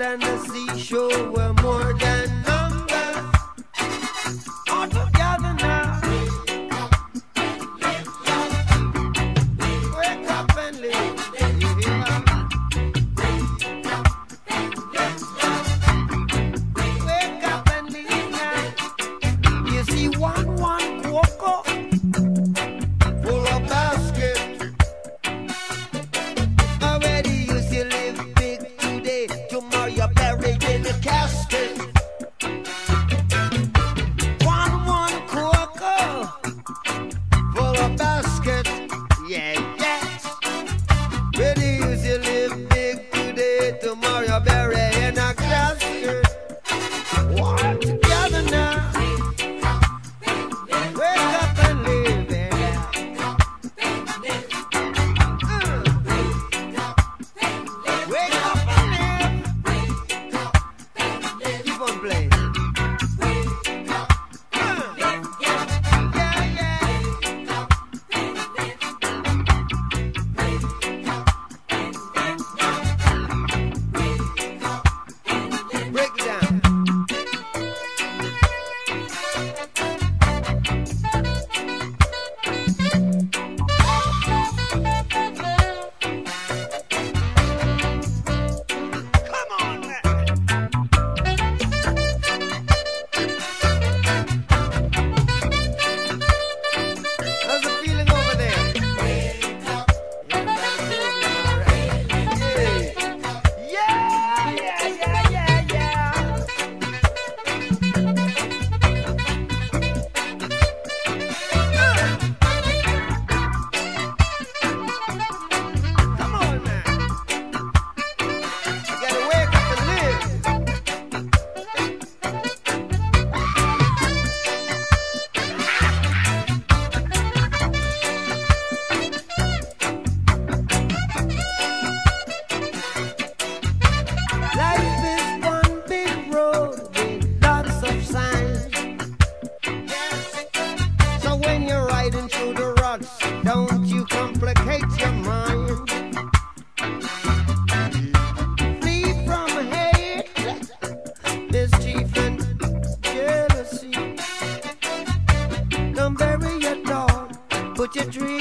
than the seashore. We're more than numbers. your dreams.